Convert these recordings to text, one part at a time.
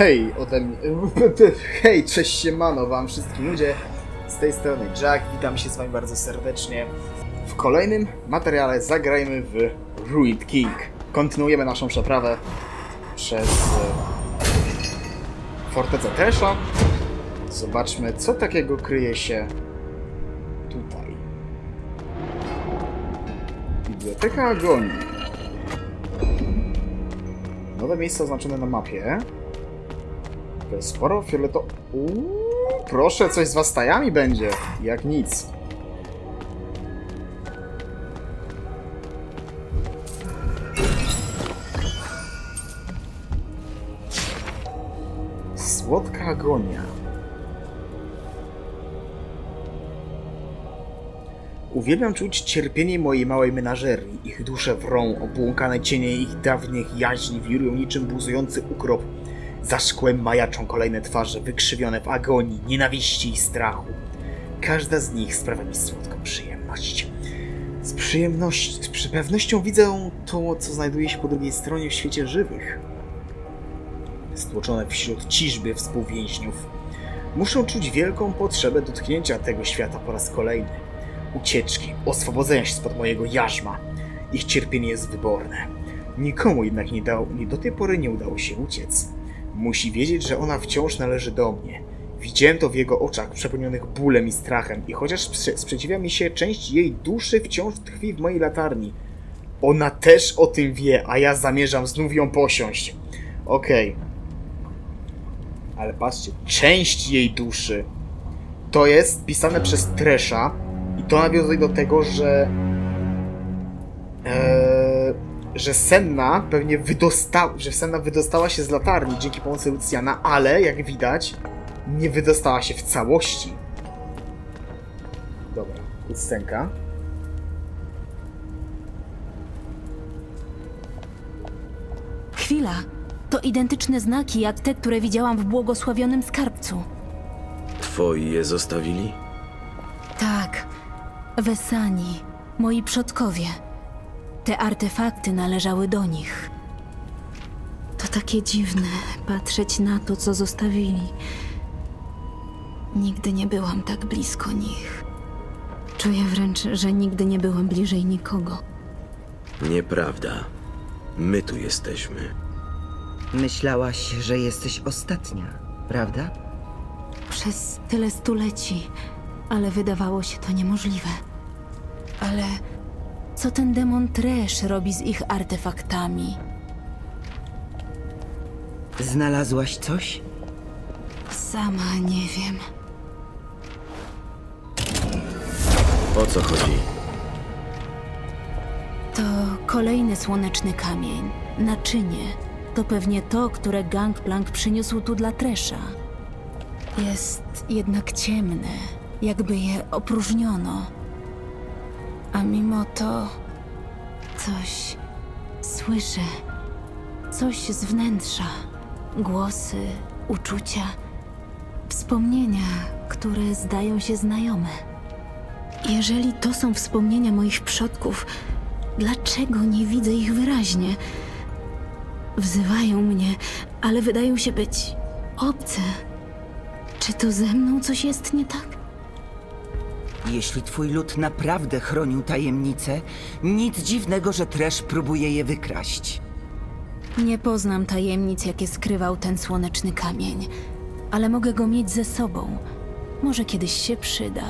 Hej, ode mnie... Hej, cześć siemano wam wszystkim ludzie. Z tej strony Jack, witam się z wami bardzo serdecznie. W kolejnym materiale zagrajmy w Ruined King. Kontynuujemy naszą przeprawę przez e, Fortecę Tresha. Zobaczmy, co takiego kryje się tutaj. Biblioteka Agonii. Nowe miejsca oznaczone na mapie. Jest sporo fioletowo... Uuu, proszę, coś z wastajami będzie. Jak nic. Słodka agonia. Uwielbiam czuć cierpienie mojej małej menażerii. Ich dusze wrą, obłąkane cienie ich dawnych jaźni wirują niczym buzujący ukrop. Za szkłem majaczą kolejne twarze, wykrzywione w agonii, nienawiści i strachu. Każda z nich sprawia mi słodką przyjemność. Z przyjemnością, z widzę to, co znajduje się po drugiej stronie w świecie żywych. Stłoczone wśród ciżby współwięźniów. Muszą czuć wielką potrzebę dotknięcia tego świata po raz kolejny ucieczki, oswobodzenia się spod mojego jarzma. Ich cierpienie jest wyborne. Nikomu jednak nie, dał, nie do tej pory nie udało się uciec. Musi wiedzieć, że ona wciąż należy do mnie. Widziałem to w jego oczach, przepełnionych bólem i strachem, i chociaż sprze sprzeciwia mi się, część jej duszy wciąż tkwi w mojej latarni. Ona też o tym wie, a ja zamierzam znów ją posiąść. Okej. Okay. Ale patrzcie, część jej duszy to jest pisane przez Tresha, i to nawiązuje do tego, że e, że Senna pewnie wydostała, że Senna wydostała się z latarni dzięki pomocy Luciana, ale jak widać nie wydostała się w całości. Dobra, scenka. Chwila. To identyczne znaki jak te, które widziałam w błogosławionym skarbcu. Twoi je zostawili? Tak. Wesani, moi przodkowie. Te artefakty należały do nich. To takie dziwne patrzeć na to, co zostawili. Nigdy nie byłam tak blisko nich. Czuję wręcz, że nigdy nie byłam bliżej nikogo. Nieprawda. My tu jesteśmy. Myślałaś, że jesteś ostatnia, prawda? Przez tyle stuleci, ale wydawało się to niemożliwe. Ale co ten demon Trash robi z ich artefaktami? Znalazłaś coś? Sama nie wiem. O co chodzi? To kolejny słoneczny kamień. Naczynie. To pewnie to, które Gangplank przyniósł tu dla Tresha. Jest jednak ciemne, jakby je opróżniono. A mimo to coś słyszę. Coś z wnętrza. Głosy, uczucia, wspomnienia, które zdają się znajome. Jeżeli to są wspomnienia moich przodków, dlaczego nie widzę ich wyraźnie? Wzywają mnie, ale wydają się być obce. Czy to ze mną coś jest nie tak? Jeśli twój lud naprawdę chronił tajemnice, nic dziwnego, że Trash próbuje je wykraść. Nie poznam tajemnic, jakie skrywał ten słoneczny kamień, ale mogę go mieć ze sobą. Może kiedyś się przyda.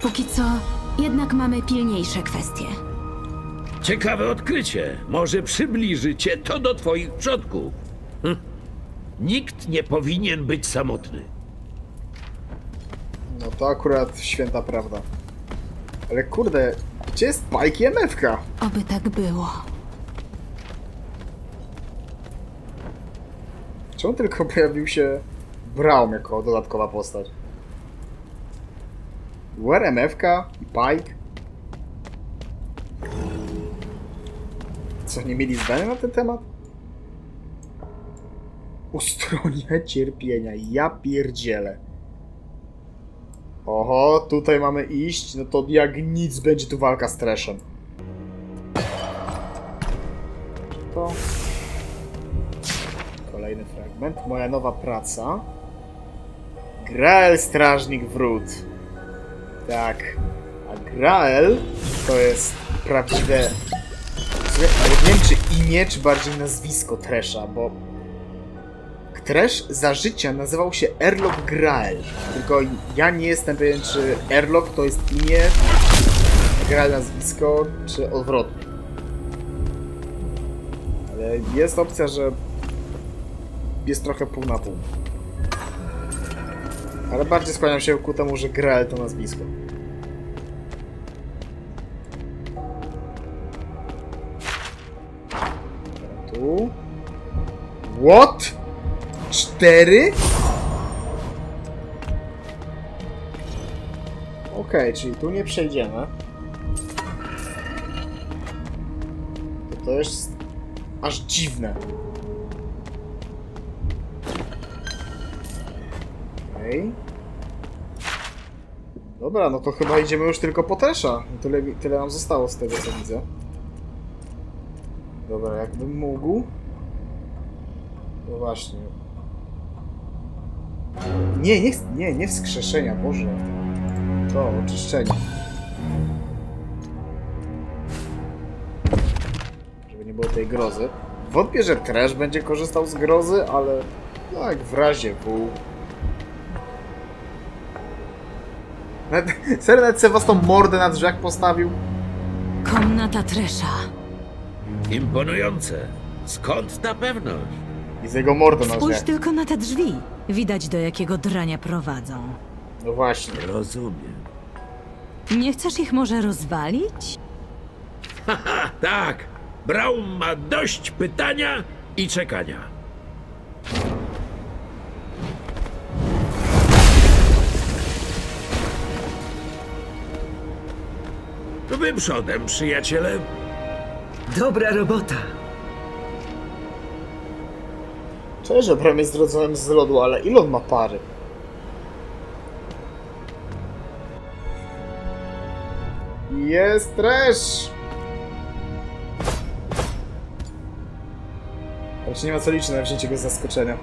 Póki co, jednak mamy pilniejsze kwestie. Ciekawe odkrycie. Może przybliży cię to do twoich przodków. Hm. Nikt nie powinien być samotny. No to akurat święta prawda. Ale kurde, gdzie jest Pike i MFK? Oby tak było. Czemu tylko pojawił się Braum jako dodatkowa postać? Where MFK i Pike? Co, nie mieli zdania na ten temat? Ustronie cierpienia, ja pierdzielę. Oho, tutaj mamy iść, no to jak nic będzie tu walka z treszem. To... Kolejny fragment. Moja nowa praca. Grael Strażnik Wrót. Tak. A Grael to jest prawdziwe... Nie wiem, czy imię, czy bardziej nazwisko Tresha, bo... Tresh za życia nazywał się Erlok Grael. Tylko ja nie jestem pewien, czy Erlok to jest imię, Grael nazwisko, czy odwrotnie. Ale jest opcja, że jest trochę pół na pół. Ale bardziej skłaniam się ku temu, że Grael to nazwisko. Tu. What? Cztery? Okej, czyli tu nie przejdziemy. To, to jest aż dziwne. Okej. Dobra, no to chyba idziemy już tylko po Tesza. Tyle, tyle nam zostało z tego, co widzę. Dobra, jakbym mógł... No właśnie. Nie, nie, nie, nie wskrzeszenia, Boże. To oczyszczenie. Żeby nie było tej grozy. Wątpię, że Trash będzie korzystał z grozy, ale tak w razie W. Nawet, serio, nawet sobie własną mordę na drzwiach postawił. Komnata Tresha. Imponujące. Skąd ta pewność? I z jego mordą na Spójrz drzwiach. tylko na te drzwi. Widać, do jakiego drania prowadzą. No właśnie. Rozumiem. Nie chcesz ich może rozwalić? A tak, Braum ma dość pytania i czekania. Wy przodem, przyjaciele. Dobra robota. Cześć, że Bram zrodzonym z lodu, ale ile on ma pary? Jest trash! Raczej nie ma co liczyć na wzięcie go z zaskoczenia.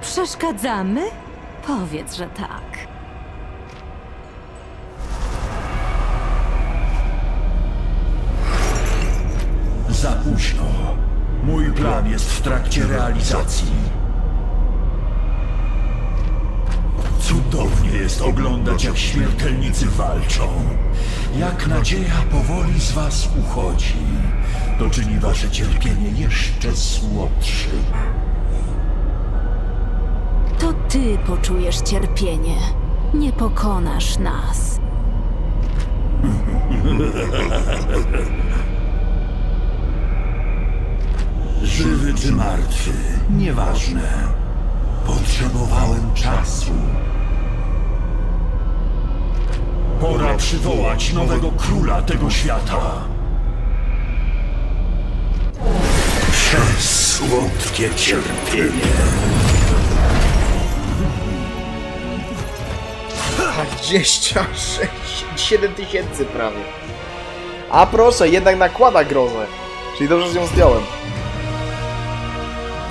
Przeszkadzamy? Powiedz, że tak. Plan jest w trakcie realizacji. Cudownie jest oglądać, jak śmiertelnicy walczą. Jak nadzieja powoli z was uchodzi. To czyni wasze cierpienie jeszcze słodszym. To ty poczujesz cierpienie. Nie pokonasz nas. Żywy czy martwy, nieważne. Potrzebowałem czasu. Pora przywołać nowego króla tego świata. Przez słodkie cierpienie. 26, 7 tysięcy prawie. A proszę, jednak nakłada grozę. Czyli dobrze, że ją zdjąłem.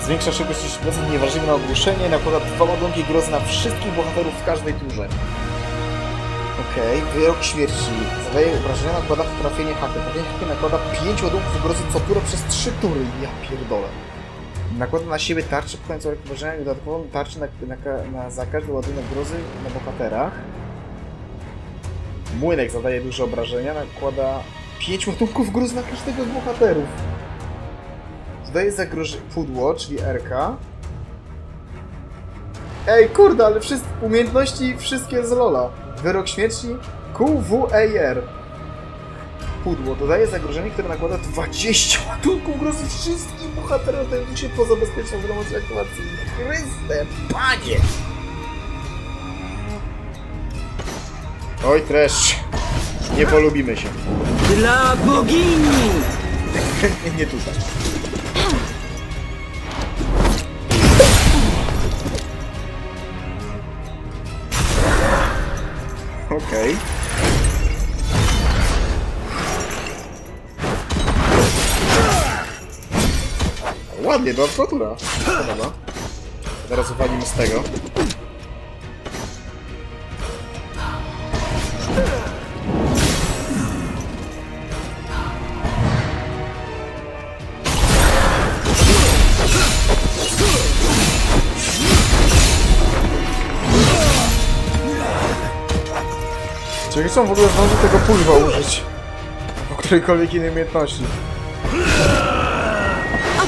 Zwiększa szybkość 30% niewrażliwe na ogłuszenie, nakłada dwa ładunki grozy na wszystkich bohaterów w każdej turze. Okej, wyrok śmierci. Zadaje obrażenia, nakłada w trafienie HP. Trafienie HP nakłada 5 ładunków grozy co turę przez 3 tury. Ja pierdolę. Nakłada na siebie tarczę pchającą obrażenia i dodatkową tarczę na, na, na, za każdy ładunek grozy na bohaterach. Młynek zadaje duże obrażenia, nakłada 5 ładunków grozy na każdego z bohaterów. Zadaje zagrożenie pudło, czyli RK. Ej, kurde, ale wszystkie umiejętności wszystkie z Lola. Wyrok śmierci QWAR. Pudło dodaje zagrożenie, które nakłada 20 ładunków grozy wszystkim bohaterom się poza bezpieczną drogą aktywacji. Chryste, panie! Oj, trash. Nie polubimy się. Dla bogini! Nie tutaj. Ładnie, dodatkowa tura. Podoba. Teraz uwalimy z tego. Czy on w ogóle zdąży tego pulwa użyć. Po którejkolwiek innej umiejętności.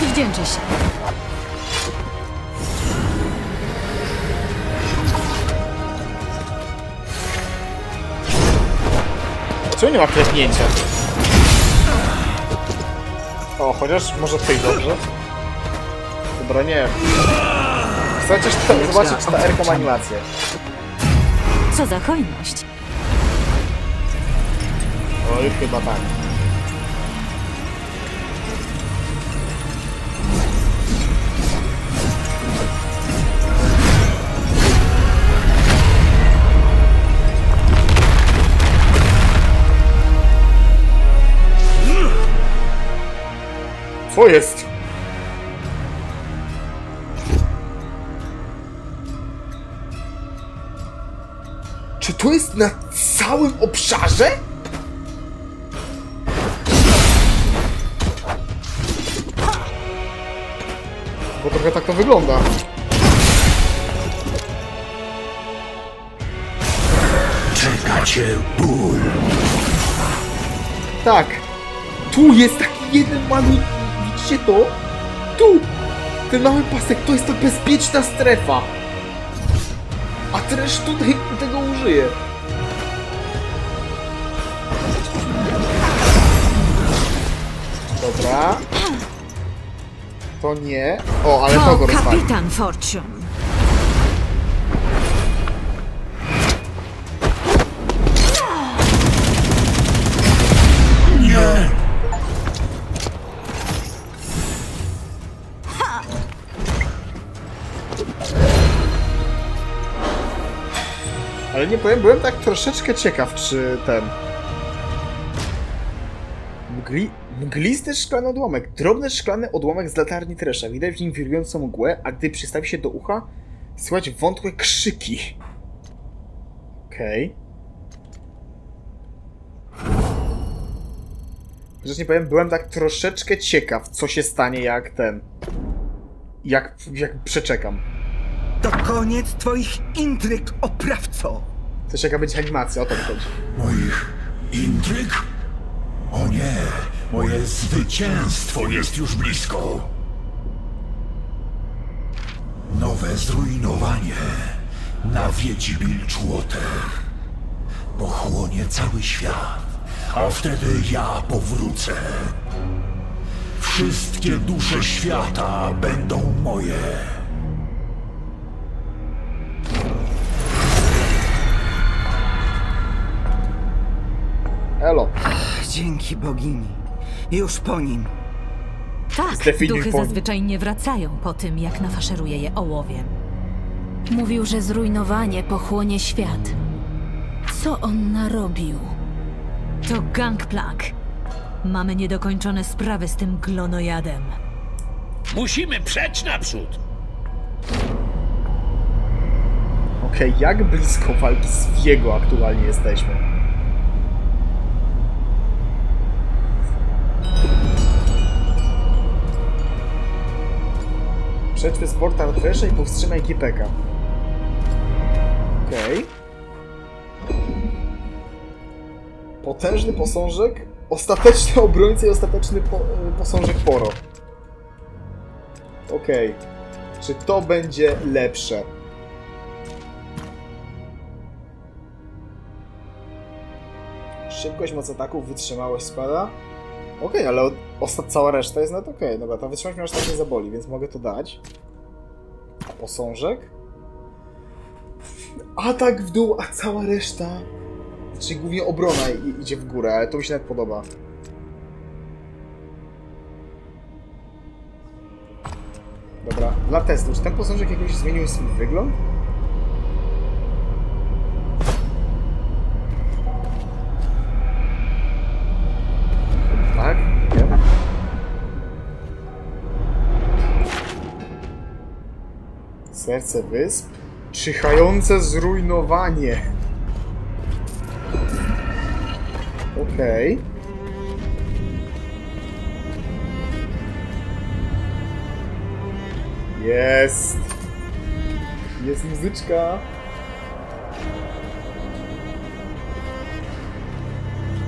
Odwdzięczę się. Czemu nie ma klepnięcia? O, chociaż może tutaj dobrze. Dobra, nie. Chcę chociaż zobaczyć ta R ma animację. Co za hojność. Oj, chyba tak. Co jest? Czy to jest na całym obszarze? Bo trochę tak to wygląda. Czekacie ból. Tak. Tu jest taki jeden malutki. Widzicie to? Tu! Ten mały pasek to jest ta bezpieczna strefa. A Trash tutaj tego użyje. Dobra. To nie. O, ale to To go rozwali. kapitan Fortune. Nie powiem, byłem tak troszeczkę ciekaw, czy ten... Mgli... Mglisty szklany odłamek. Drobny szklany odłamek z latarni Tresza. Widać w nim wirującą mgłę, a gdy przystawi się do ucha, słychać wątłe krzyki. Okej. Chociaż nie powiem, byłem tak troszeczkę ciekaw, co się stanie, jak ten... Jak, jak przeczekam. To koniec twoich intryg, oprawco! Też jaka będzie animacja, o to chodzi. Moich intryg? O nie, moje zwycięstwo jest już blisko. Nowe zrujnowanie nawiedzi Bilgewater. Pochłonie cały świat, a wtedy ja powrócę. Wszystkie dusze świata będą moje. Elo. Dzięki bogini. Już po nim. Tak, Zdefiniuj duchy zazwyczaj nie wracają po tym, jak nafaszeruje je ołowiem. Mówił, że zrujnowanie pochłonie świat. Co on narobił? To gangplank. Mamy niedokończone sprawy z tym glonojadem. Musimy przeć naprzód. Okej, jak blisko walki z Viego aktualnie jesteśmy? Z portal Thresha i powstrzymaj Gipeka. Okej. Potężny posążek, ostateczny obrońca i ostateczny po, y, posążek Poro. Okej. Czy to będzie lepsze? Szybkość, moc ataków, wytrzymałość spada. Okej, ale od- osta- cała reszta jest nawet okej. Dobra, ta wytrzymałość mnie aż tak nie zaboli, więc mogę to dać. A posążek? Atak w dół, a cała reszta... Czyli głównie obrona idzie w górę, ale to mi się nawet podoba. Dobra, dla testu, czy ten posążek jakoś zmienił swój wygląd? Serce wysp? Czyhające zrujnowanie. Okej. Jest. Jest muzyczka.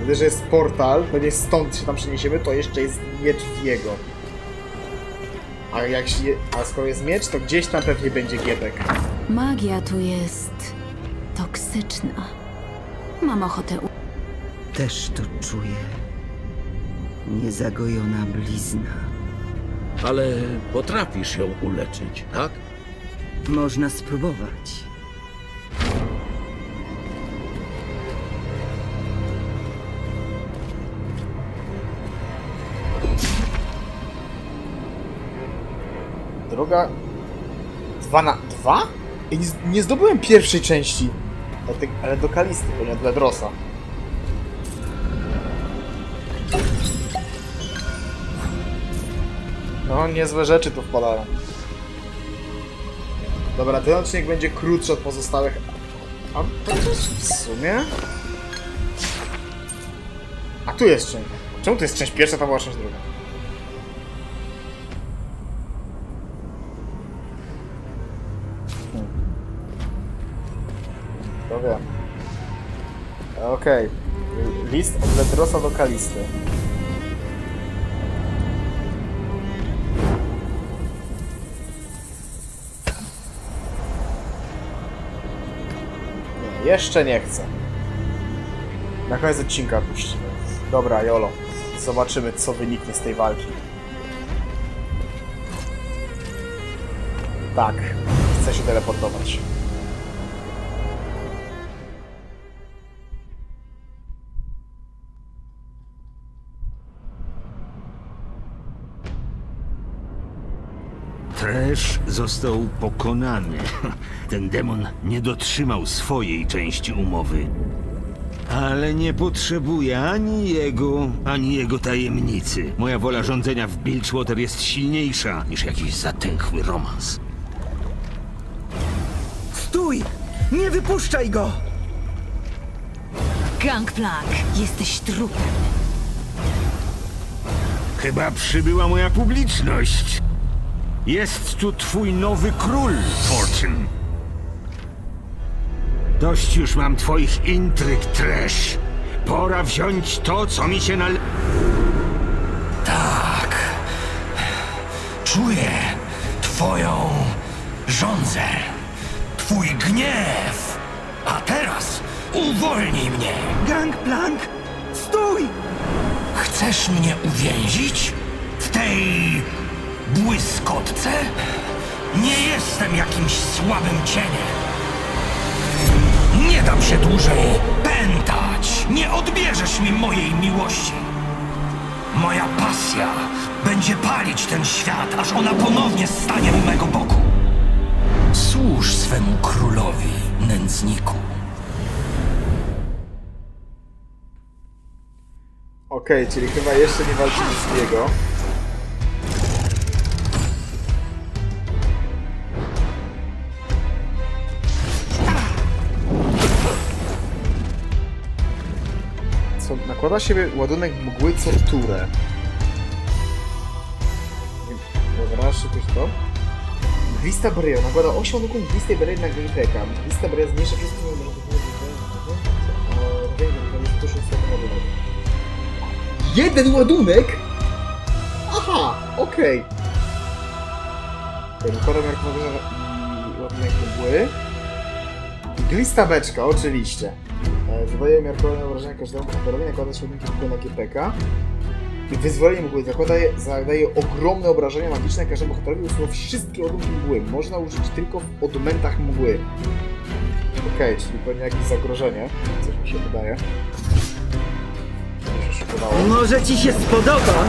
Widzę, że jest portal, pewnie stąd się tam przeniesiemy, to jeszcze jest miecz. A jak się, a skoro jest miecz, to gdzieś tam pewnie będzie giebek. Magia tu jest toksyczna. Mam ochotę u... Też to czuję. Niezagojona blizna. Ale potrafisz ją uleczyć, tak? Można spróbować. Dwa na... Dwa? Nie, nie zdobyłem pierwszej części. Ale do Kalisty, bo nie do Ledrosa. No, niezłe rzeczy tu wpadają. Dobra, ten odcinek będzie krótszy od pozostałych. A to w sumie... A tu jest część. Czemu to jest część pierwsza, to była część druga? Okej. List od Letrosa do Kalisty. Nie, jeszcze nie chcę. Na koniec odcinka puścimy. Dobra, Jolo. Zobaczymy, co wyniknie z tej walki. Tak. Chcę się teleportować. Został pokonany. Ten demon nie dotrzymał swojej części umowy. Ale nie potrzebuję ani jego, ani jego tajemnicy. Moja wola rządzenia w Bilgewater jest silniejsza niż jakiś zatęchły romans. Stój! Nie wypuszczaj go! Gangplank, jesteś trupem. Chyba przybyła moja publiczność. Jest tu twój nowy król, Fortune. Dość już mam twoich intryg, Trash. Pora wziąć to, co mi się nale... Tak. Czuję twoją żądzę. Twój gniew. A teraz uwolnij mnie. Gangplank! Stój! Chcesz mnie uwięzić? W tej błyskotce? Nie jestem jakimś słabym cieniem. Nie dam się dłużej pętać. Nie odbierzesz mi mojej miłości. Moja pasja będzie palić ten świat, aż ona ponownie stanie u mego boku. Służ swemu królowi, nędzniku. Okej, czyli chyba jeszcze nie walczymy z niego. Co, nakłada siebie ładunek mgły co turę. Dobra, szybkość to. Mglista baryera. Nakłada 8 ładunków mglistej bariery na Gliteka. Mglista bariera zmniejsza wszystko, ładunek. Jeden ładunek? Aha, okej. Okay. Nakładam jak ładunek mgły. Glista beczka, oczywiście. Zadaje miarkowane obrażenia każdemu bohaterowi, nakłada mgły na GPK. I wyzwolenie mgły zakładaje, zadaje ogromne obrażenia magiczne każdemu bohaterowi, usuwa wszystkie ładunki mgły. Można użyć tylko w odmętach mgły. Okej, czyli pewnie jakieś zagrożenie, coś mi się wydaje. Może ci się spodoba?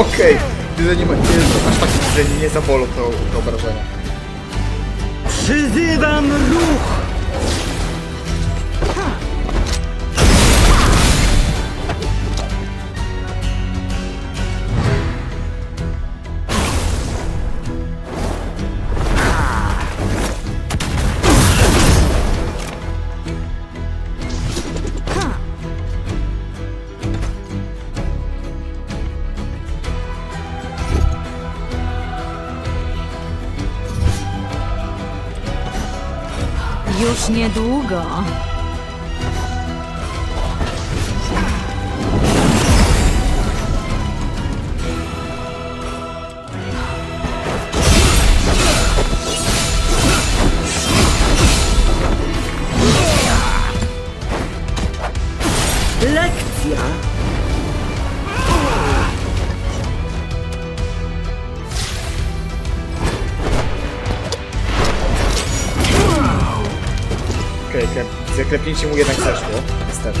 Okej, tyle nie ma, nie, aż tak, że nie zabolą to, to obrażenia. Przyzywam ruch! Już niedługo. Zaklepnięcie mu jednak zeszło, niestety.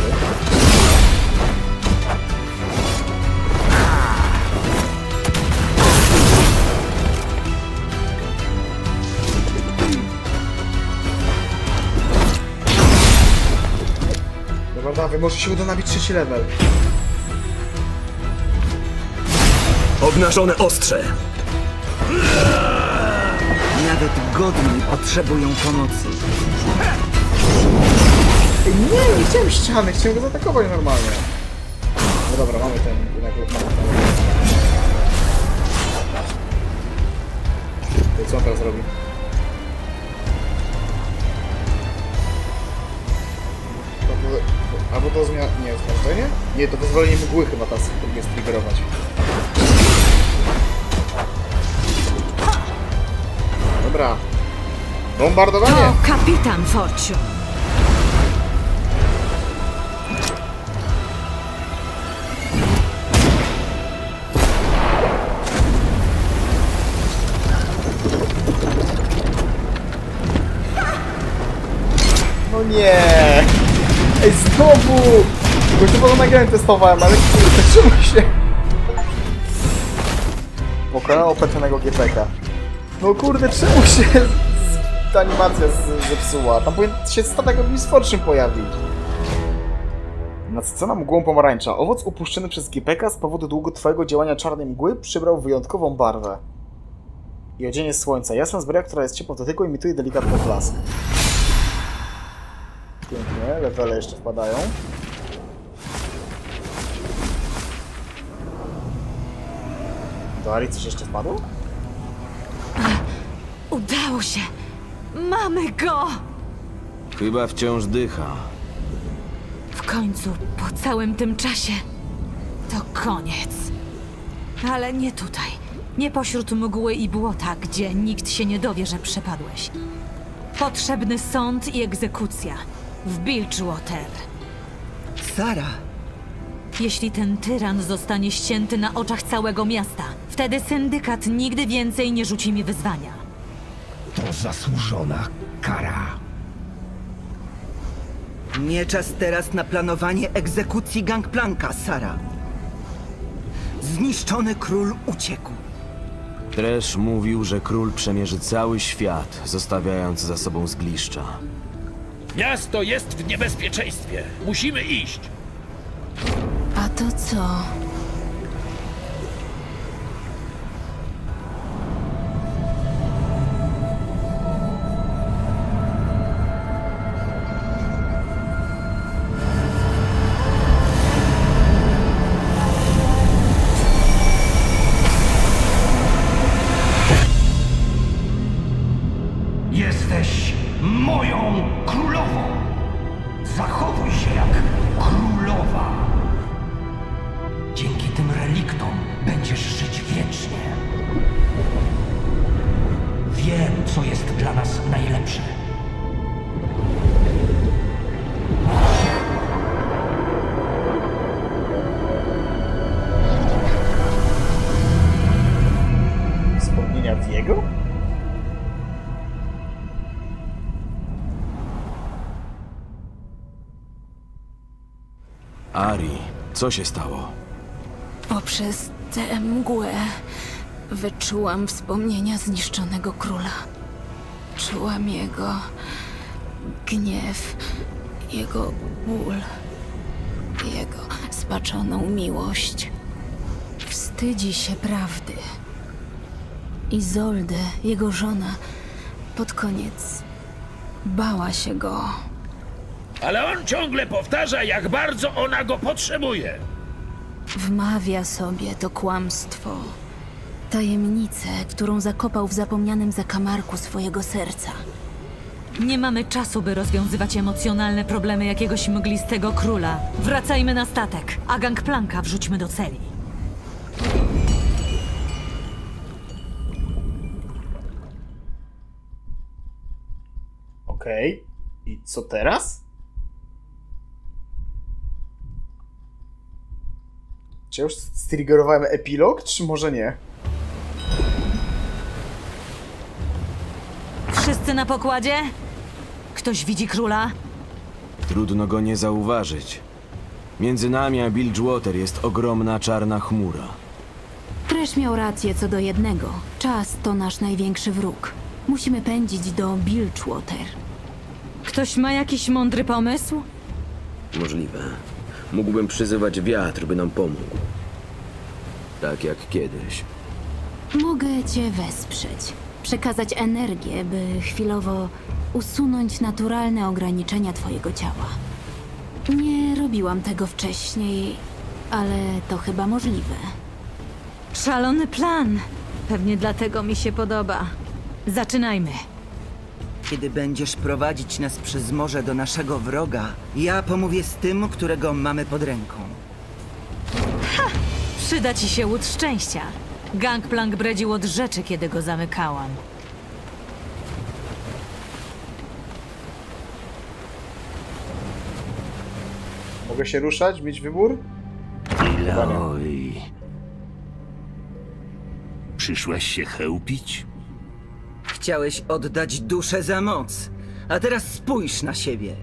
Dobra, dawaj, może się uda nabić trzeci level. Obnażone ostrze! Nawet godni potrzebują pomocy. Nie, nie chciałem ściany, chciałem go zaatakować normalnie. No dobra, mamy ten, jednak. To co on teraz robi? Albo to zmiana... nie, zmarszczenie? Nie, to pozwolenie mgły chyba teraz próbuje striggerować. Dobra. Bombardowanie! To kapitan Fortune. Nie! Ej, znowu! Już chyba nagrałem testowałem, ale kurde, czemu się... Pokonał opętanego GPK. No kurde, czemu się ta animacja zepsuła? Tam powinien się statek Miss Fortune pojawić. Nasycona mgłą pomarańcza. Owoc upuszczony przez GPK z powodu długotrwałego działania czarnej mgły przybrał wyjątkową barwę. I odzienie słońca. Jasna zbroja, która jest ciepła w dotyku, imituje delikatny blask. Pięknie, levele jeszcze wpadają. Do Ari coś jeszcze wpadło? Udało się. Mamy go! Chyba wciąż dycha. W końcu, po całym tym czasie, to koniec. Ale nie tutaj. Nie pośród mgły i błota, gdzie nikt się nie dowie, że przepadłeś. Potrzebny sąd i egzekucja. W Bilgewater. Sara, Jeśli ten tyran zostanie ścięty na oczach całego miasta, wtedy syndykat nigdy więcej nie rzuci mi wyzwania. To zasłużona kara. nie czas teraz na planowanie egzekucji Gangplanka, Sara. Zniszczony król uciekł. Tresz mówił, że król przemierzy cały świat, zostawiając za sobą zgliszcza. Miasto jest w niebezpieczeństwie. Musimy iść. A to co? Ari, co się stało? Poprzez tę mgłę wyczułam wspomnienia zniszczonego króla. Czułam jego gniew, jego ból, jego spaczoną miłość. Wstydzi się prawdy. Izoldę, jego żona, pod koniec bała się go. Ale on ciągle powtarza, jak bardzo ona go potrzebuje. Wmawia sobie to kłamstwo. Tajemnicę, którą zakopał w zapomnianym zakamarku swojego serca. Nie mamy czasu, by rozwiązywać emocjonalne problemy jakiegoś mglistego króla. Wracajmy na statek, a gangplanka wrzućmy do celi. Okej. I co teraz? Czy ja już striggerowałem epilog, czy może nie? Wszyscy na pokładzie? Ktoś widzi króla? Trudno go nie zauważyć. Między nami a Bilgewater jest ogromna czarna chmura. Trash miał rację co do jednego. Czas to nasz największy wróg. Musimy pędzić do Bilgewater. Ktoś ma jakiś mądry pomysł? Możliwe. Mógłbym przyzywać wiatr, by nam pomógł. Tak jak kiedyś. Mogę cię wesprzeć. Przekazać energię, by chwilowo usunąć naturalne ograniczenia twojego ciała. Nie robiłam tego wcześniej, ale to chyba możliwe. Szalony plan. Pewnie dlatego mi się podoba. Zaczynajmy. Kiedy będziesz prowadzić nas przez morze do naszego wroga, ja pomówię z tym, którego mamy pod ręką. Przyda ci się łód szczęścia. Gangplank bredził od rzeczy, kiedy go zamykałam. Mogę się ruszać, mieć wybór? Iloi. Przyszłaś się chełpić? Chciałeś oddać duszę za moc, a teraz spójrz na siebie.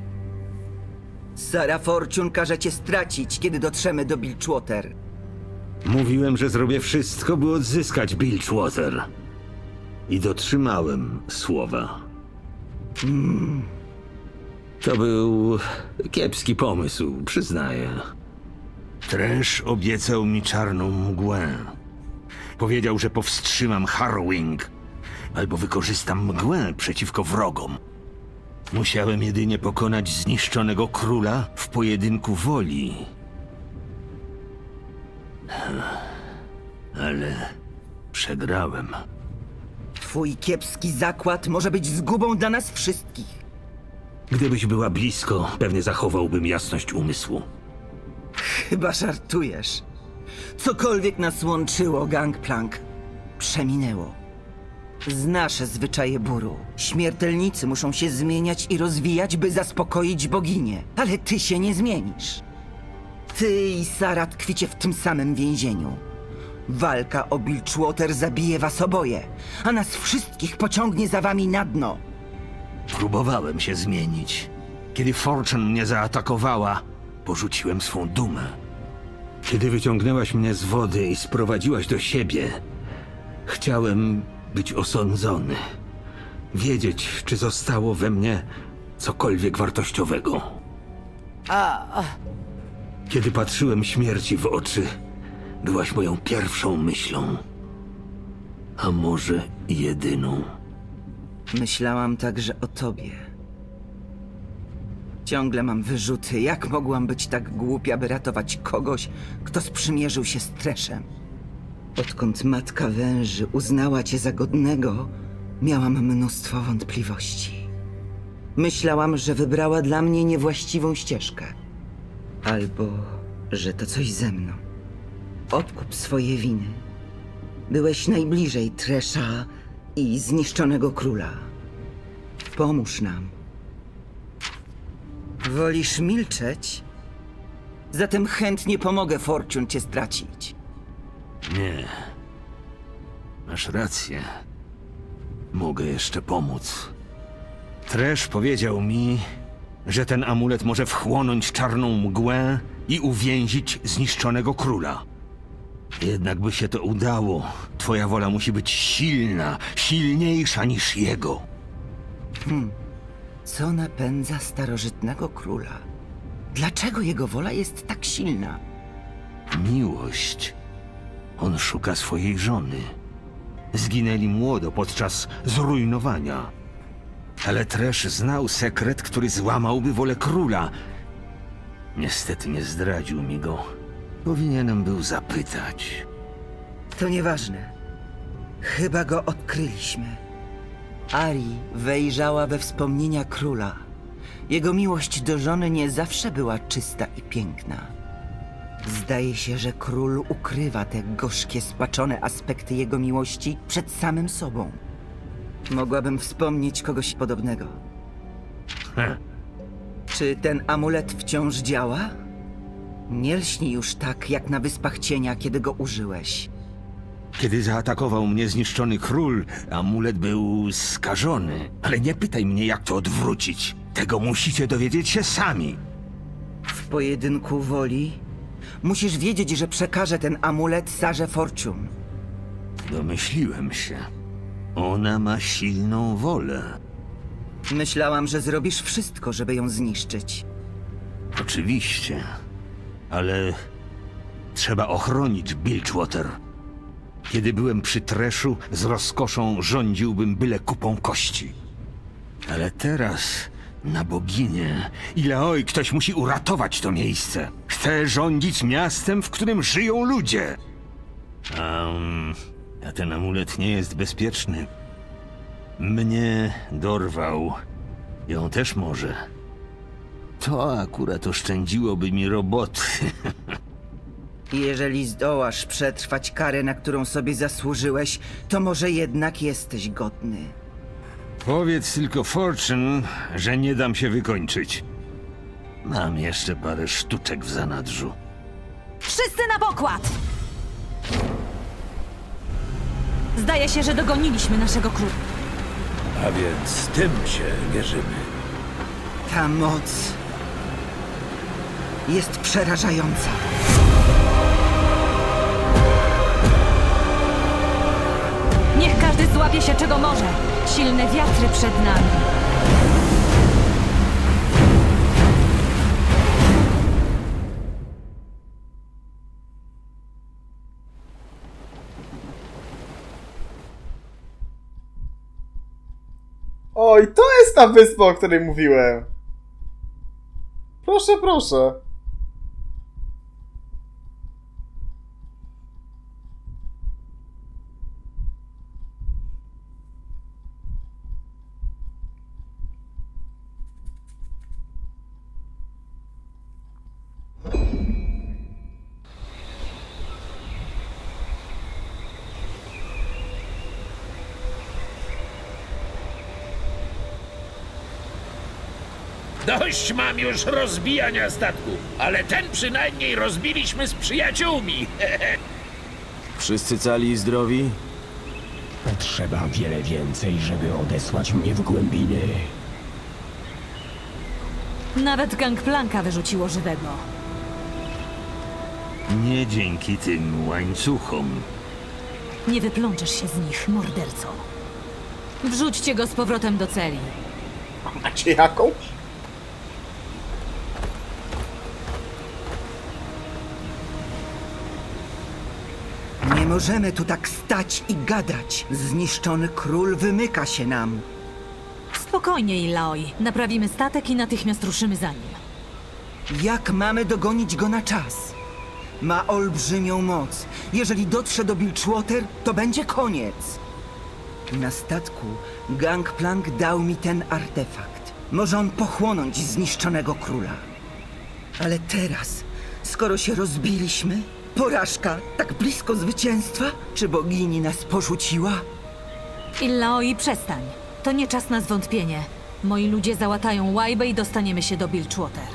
Sara Fortune każe cię stracić, kiedy dotrzemy do Bilgewater. Mówiłem, że zrobię wszystko, by odzyskać Bilgewater. I dotrzymałem słowa. To był kiepski pomysł, przyznaję. Trash obiecał mi czarną mgłę. Powiedział, że powstrzymam Harrowing, albo wykorzystam mgłę przeciwko wrogom. Musiałem jedynie pokonać zniszczonego króla w pojedynku woli. Ale przegrałem. Twój kiepski zakład może być zgubą dla nas wszystkich. Gdybyś była blisko, pewnie zachowałbym jasność umysłu. Chyba żartujesz. Cokolwiek nas łączyło, Gangplank, przeminęło. Znasz zwyczaje bóru. Śmiertelnicy muszą się zmieniać i rozwijać, by zaspokoić boginię. Ale ty się nie zmienisz. Ty i Sara tkwicie w tym samym więzieniu. Walka o Bilgewater zabije was oboje, a nas wszystkich pociągnie za wami na dno. Próbowałem się zmienić. Kiedy Fortune mnie zaatakowała, porzuciłem swą dumę. Kiedy wyciągnęłaś mnie z wody i sprowadziłaś do siebie, chciałem być osądzony. Wiedzieć, czy zostało we mnie cokolwiek wartościowego. A, Kiedy patrzyłem śmierci w oczy, byłaś moją pierwszą myślą. A może jedyną. Myślałam także o tobie. Ciągle mam wyrzuty. Jak mogłam być tak głupia, by ratować kogoś, kto sprzymierzył się z Treszem? Odkąd matka węży uznała cię za godnego, miałam mnóstwo wątpliwości. Myślałam, że wybrała dla mnie niewłaściwą ścieżkę. Albo, że to coś ze mną. Odkup swoje winy. Byłeś najbliżej Tresza i zniszczonego króla. Pomóż nam. Wolisz milczeć? Zatem chętnie pomogę Fortune cię stracić. Nie. Masz rację. Mogę jeszcze pomóc. Trash powiedział mi, że ten amulet może wchłonąć czarną mgłę i uwięzić zniszczonego króla. Jednak by się to udało. Twoja wola musi być silna, silniejsza niż jego. Co napędza starożytnego króla? Dlaczego jego wola jest tak silna? Miłość. On szuka swojej żony. Zginęli młodo podczas zrujnowania. Ale Tresz znał sekret, który złamałby wolę króla. Niestety nie zdradził mi go. Powinienem był zapytać. To nieważne. Chyba go odkryliśmy. Ari wejrzała we wspomnienia króla. Jego miłość do żony nie zawsze była czysta i piękna. Zdaje się, że król ukrywa te gorzkie, spaczone aspekty jego miłości przed samym sobą. Mogłabym wspomnieć kogoś podobnego. Heh. Czy ten amulet wciąż działa? Nie lśni już tak, jak na Wyspach Cienia, kiedy go użyłeś. Kiedy zaatakował mnie zniszczony król, amulet był skażony. Ale nie pytaj mnie, jak to odwrócić. Tego musicie dowiedzieć się sami. W pojedynku woli musisz wiedzieć, że przekażę ten amulet Sarze Fortune. Domyśliłem się. Ona ma silną wolę. Myślałam, że zrobisz wszystko, żeby ją zniszczyć. Oczywiście. Ale trzeba ochronić Bilgewater. Kiedy byłem przy Treszu, z rozkoszą rządziłbym byle kupą kości. Ale teraz na boginię. Ile oj, ktoś musi uratować to miejsce. Chcę rządzić miastem, w którym żyją ludzie. Um, a ten amulet nie jest bezpieczny. Mnie dorwał. Ją też może. To akurat oszczędziłoby mi roboty. Jeżeli zdołasz przetrwać karę, na którą sobie zasłużyłeś, to może jednak jesteś godny. Powiedz tylko Fortune, że nie dam się wykończyć. Mam jeszcze parę sztuczek w zanadrzu. Wszyscy na pokład! Zdaje się, że dogoniliśmy naszego króla. A więc tym się mierzymy. Ta moc jest przerażająca. Niech każdy złapie się czego może. Silne wiatry przed nami. Oj, to jest ta wyspa, o której mówiłem. Proszę, proszę. Dość mam już rozbijania statku, ale ten przynajmniej rozbiliśmy z przyjaciółmi. Wszyscy cali i zdrowi? Potrzeba wiele więcej, żeby odesłać mnie w głębiny. Nawet gangplanka wyrzuciło żywego. Nie dzięki tym łańcuchom. Nie wyplączesz się z nich, morderco. Wrzućcie go z powrotem do celi. Macie jakąś? Nie możemy tu tak stać i gadać. Zniszczony król wymyka się nam. Spokojnie, Ilaoi. Naprawimy statek i natychmiast ruszymy za nim. Jak mamy dogonić go na czas? Ma olbrzymią moc. Jeżeli dotrze do Bilgewater, to będzie koniec. Na statku Gangplank dał mi ten artefakt. Może on pochłonąć zniszczonego króla. Ale teraz, skoro się rozbiliśmy, porażka tak blisko zwycięstwa, czy bogini nas porzuciła? Ilaoi, przestań. To nie czas na zwątpienie. Moi ludzie załatają łajbę i dostaniemy się do Bilgewater.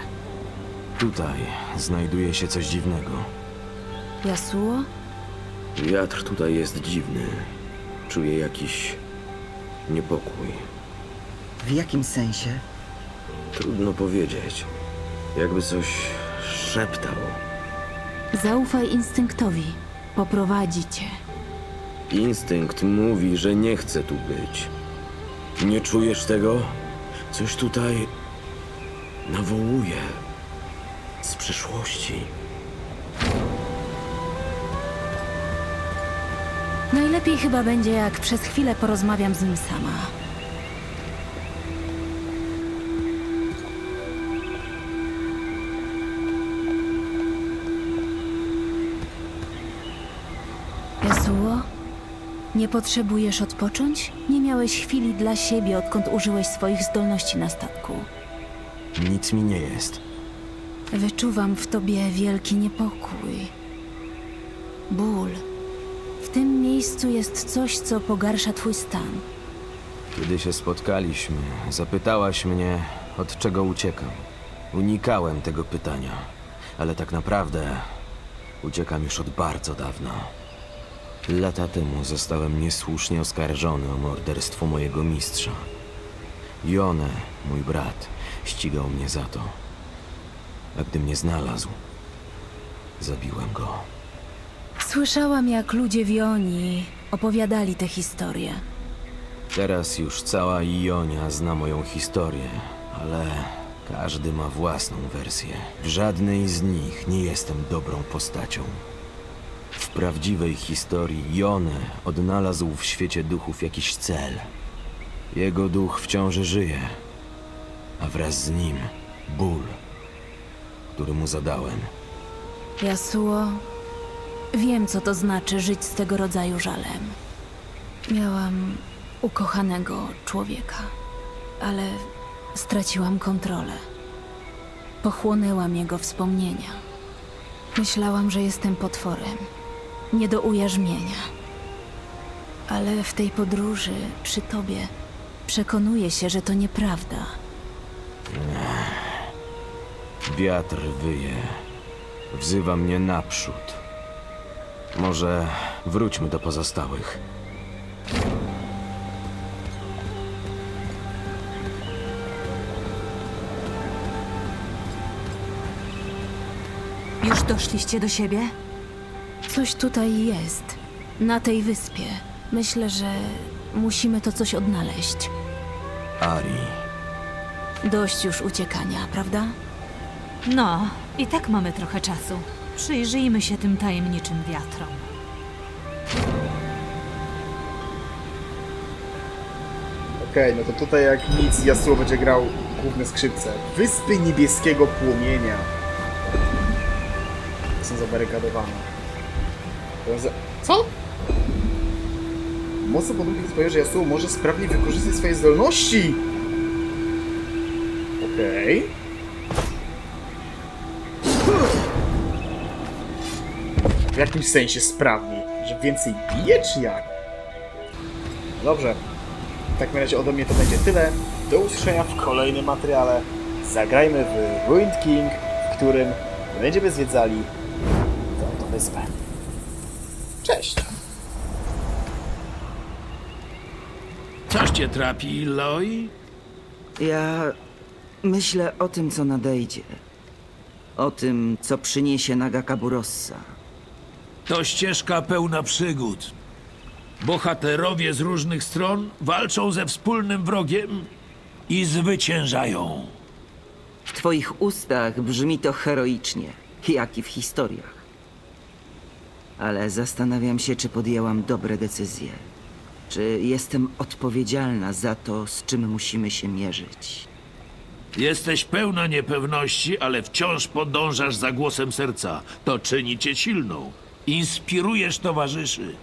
Tutaj znajduje się coś dziwnego. Yasuo? Wiatr tutaj jest dziwny. Czuję jakiś niepokój. W jakim sensie? Trudno powiedzieć. Jakby coś szeptał. Zaufaj instynktowi. poprowadzi cię. Instynkt mówi, że nie chcę tu być. Nie czujesz tego? Coś tutaj nawołuje z przyszłości. Najlepiej chyba będzie, jak przez chwilę porozmawiam z nim sama. Nie potrzebujesz odpocząć? Nie miałeś chwili dla siebie, odkąd użyłeś swoich zdolności na statku. Nic mi nie jest. Wyczuwam w tobie wielki niepokój. Ból. W tym miejscu jest coś, co pogarsza twój stan. Kiedy się spotkaliśmy, zapytałaś mnie, od czego uciekam. Unikałem tego pytania, ale tak naprawdę uciekam już od bardzo dawna. Lata temu zostałem niesłusznie oskarżony o morderstwo mojego mistrza. Jone, mój brat, ścigał mnie za to. A gdy mnie znalazł, zabiłem go. Słyszałam, jak ludzie Wioni opowiadali tę historię. Teraz już cała Ionia zna moją historię, ale każdy ma własną wersję. W żadnej z nich nie jestem dobrą postacią. Prawdziwej historii Jone odnalazł w świecie duchów jakiś cel. Jego duch wciąż żyje, a wraz z nim ból, który mu zadałem. Yasuo, wiem, co to znaczy żyć z tego rodzaju żalem. Miałam ukochanego człowieka, ale straciłam kontrolę. Pochłonęłam jego wspomnienia. Myślałam, że jestem potworem, nie do ujarzmienia. Ale w tej podróży przy tobie przekonuję się, że to nieprawda. Wiatr wyje, wzywa mnie naprzód. Może wróćmy do pozostałych. Już doszliście do siebie? Coś tutaj jest, na tej wyspie. Myślę, że musimy to coś odnaleźć. Ari, Dość już uciekania, prawda? No, i tak mamy trochę czasu. Przyjrzyjmy się tym tajemniczym wiatrom. Okej, no to tutaj jak nic Yasuo będzie grał główne skrzypce. Wyspy Niebieskiego Płomienia. Są zabarykadowane. Co? Mocno podróbnik swoje, że Yasuo może sprawnie wykorzystać swoje zdolności. Okej. W jakimś sensie sprawniej? Że więcej bije, czy jak? Dobrze. W takim razie ode mnie to będzie tyle. Do usłyszenia w kolejnym materiale. Zagrajmy w Ruined King, w którym będziemy zwiedzali tę wyspę. Cześć! Cię trapi, Loi? Ja myślę o tym, co nadejdzie. O tym, co przyniesie Nagakaburossa. To ścieżka pełna przygód. Bohaterowie z różnych stron walczą ze wspólnym wrogiem i zwyciężają. W twoich ustach brzmi to heroicznie, jak i w historiach. Ale zastanawiam się, czy podjęłam dobre decyzje. Czy jestem odpowiedzialna za to, z czym musimy się mierzyć. Jesteś pełna niepewności, ale wciąż podążasz za głosem serca. To czyni cię silną. Inspirujesz towarzyszy.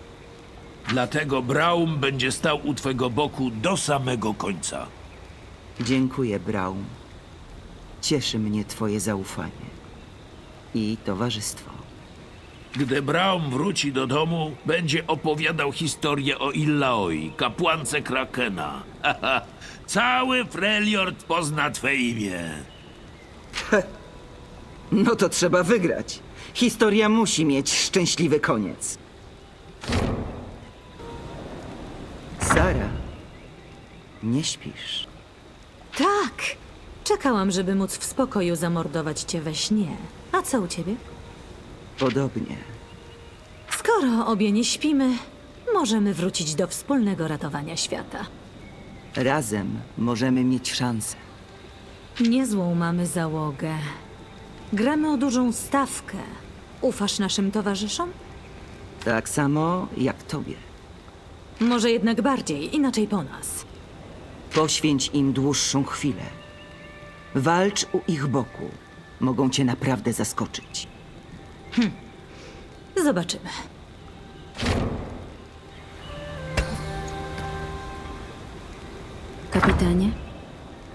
Dlatego Braum będzie stał u twego boku do samego końca. Dziękuję, Braum. Cieszy mnie twoje zaufanie. I towarzystwo. Gdy Braum wróci do domu, będzie opowiadał historię o Illaoi, kapłance Krakena. Cały Freljord pozna twe imię. No to trzeba wygrać. Historia musi mieć szczęśliwy koniec. Sara, nie śpisz. Tak! Czekałam, żeby móc w spokoju zamordować cię we śnie. A co u ciebie? Podobnie. Skoro obie nie śpimy, możemy wrócić do wspólnego ratowania świata. Razem możemy mieć szansę. Niezłą mamy załogę. Gramy o dużą stawkę. Ufasz naszym towarzyszom? Tak samo jak tobie. Może jednak bardziej, inaczej po nas. Poświęć im dłuższą chwilę. Walcz u ich boku. Mogą cię naprawdę zaskoczyć. Zobaczymy. Kapitanie?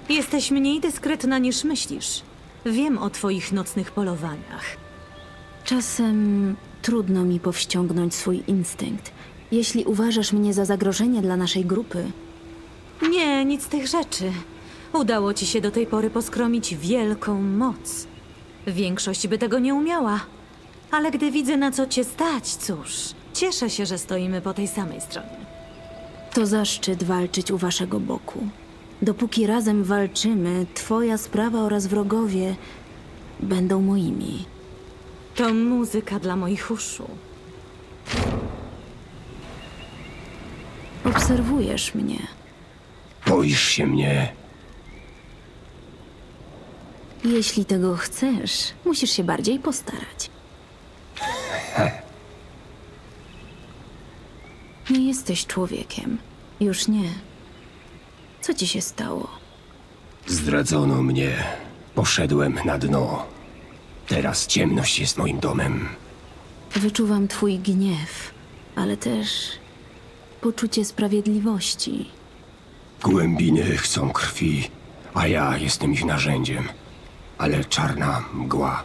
Jesteś mniej dyskretna niż myślisz. Wiem o twoich nocnych polowaniach. Czasem trudno mi powściągnąć swój instynkt. Jeśli uważasz mnie za zagrożenie dla naszej grupy, Nie, nic z tych rzeczy. Udało ci się do tej pory poskromić wielką moc. Większość by tego nie umiała. Ale gdy widzę, na co cię stać, cóż, cieszę się, że stoimy po tej samej stronie. to zaszczyt walczyć u waszego boku. Dopóki razem walczymy, twoja sprawa oraz wrogowie będą moimi. To muzyka dla moich uszu. Obserwujesz mnie. Boisz się mnie. Jeśli tego chcesz, musisz się bardziej postarać. Nie jesteś człowiekiem. Już nie. Co ci się stało? Zdradzono mnie. Poszedłem na dno. Teraz ciemność jest moim domem. Wyczuwam twój gniew, ale też poczucie sprawiedliwości. Głębiny chcą krwi, a ja jestem ich narzędziem. Ale czarna mgła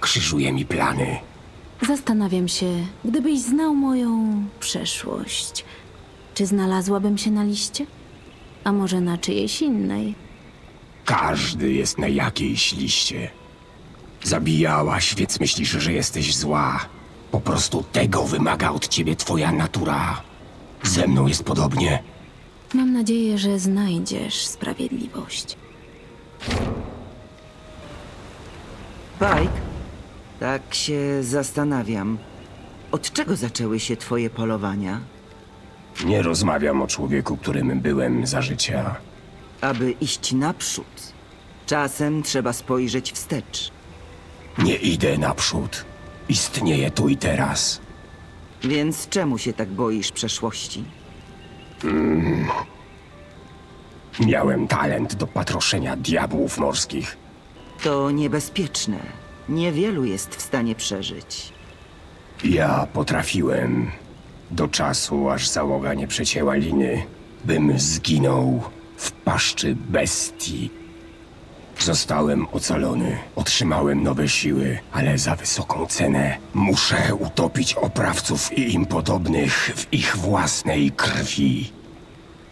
krzyżuje mi plany. Zastanawiam się, gdybyś znał moją przeszłość, czy znalazłabym się na liście? A może na czyjejś innej? Każdy jest na jakiejś liście. Zabijałaś, więc myślisz, że jesteś zła. Po prostu tego wymaga od ciebie twoja natura. Ze mną jest podobnie. Mam nadzieję, że znajdziesz sprawiedliwość. Pike, tak się zastanawiam. Od czego zaczęły się twoje polowania? Nie rozmawiam o człowieku, którym byłem za życia. Aby iść naprzód, czasem trzeba spojrzeć wstecz. Nie idę naprzód. Istnieję tu i teraz. Więc czemu się tak boisz przeszłości? Miałem talent do patroszenia diabłów morskich. To niebezpieczne. Niewielu jest w stanie przeżyć. Ja potrafiłem. Do czasu, aż załoga nie przecięła liny, bym zginął w paszczy bestii. Zostałem ocalony, otrzymałem nowe siły, ale za wysoką cenę muszę utopić oprawców i im podobnych w ich własnej krwi.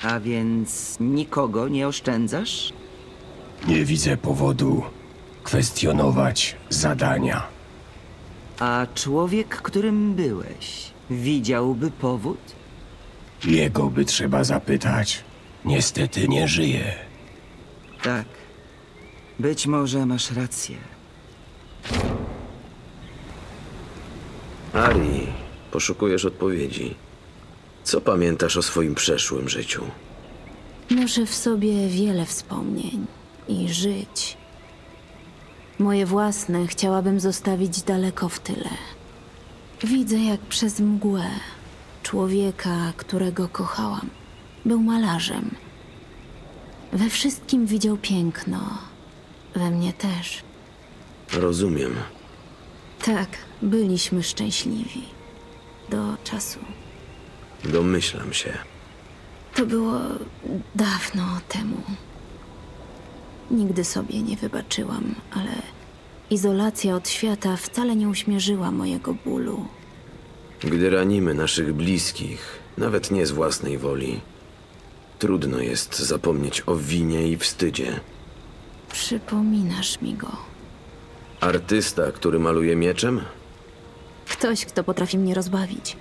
A więc nikogo nie oszczędzasz? Nie widzę powodu kwestionować zadania. A człowiek, którym byłeś, widziałby powód? Jego by trzeba zapytać. Niestety nie żyje. Tak. Być może masz rację. Ari, poszukujesz odpowiedzi. Co pamiętasz o swoim przeszłym życiu? Noszę w sobie wiele wspomnień i żyć. Moje własne chciałabym zostawić daleko w tyle. Widzę jak przez mgłę człowieka, którego kochałam. Był malarzem. We wszystkim widział piękno. We mnie też. Rozumiem. Tak, byliśmy szczęśliwi. Do czasu. Domyślam się. To było dawno temu. Nigdy sobie nie wybaczyłam, ale izolacja od świata wcale nie uśmierzyła mojego bólu. Gdy ranimy naszych bliskich, nawet nie z własnej woli, trudno jest zapomnieć o winie i wstydzie. Przypominasz mi go. Artysta, który maluje mieczem? Ktoś, kto potrafi mnie rozbawić.